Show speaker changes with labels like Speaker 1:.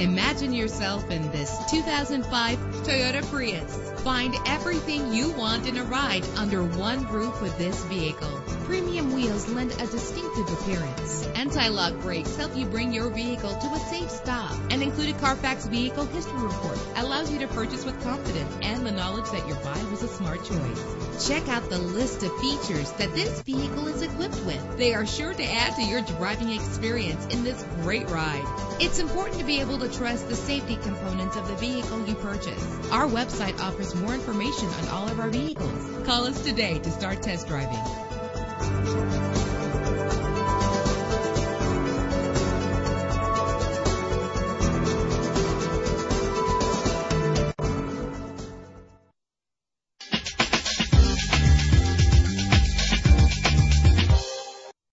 Speaker 1: Imagine yourself in this 2005 Toyota Prius. Find everything you want in a ride under one roof with this vehicle. Premium wheels lend a distinctive appearance. Anti-lock brakes help you bring your vehicle to a safe stop. An included Carfax vehicle history report allows you to purchase with confidence and the knowledge that your buy was a smart choice. Check out the list of features that this vehicle is equipped with. They are sure to add to your driving experience in this great ride. It's important to be able to trust the safety components of the vehicle you purchase. Our website offers more information on all of our vehicles. Call us today to start test driving.